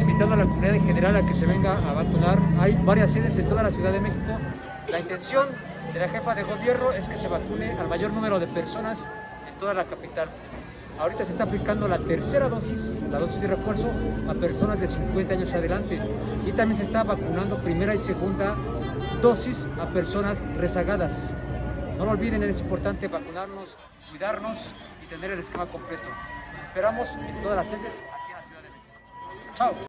invitando a la comunidad en general a que se venga a vacunar. Hay varias sedes en toda la Ciudad de México. La intención de la jefa de gobierno es que se vacune al mayor número de personas en toda la capital. Ahorita se está aplicando la tercera dosis, la dosis de refuerzo, a personas de 50 años adelante. Y también se está vacunando primera y segunda dosis a personas rezagadas. No lo olviden, es importante vacunarnos, cuidarnos y tener el esquema completo. Nos esperamos en todas las sedes aquí en la Ciudad de México. Chao.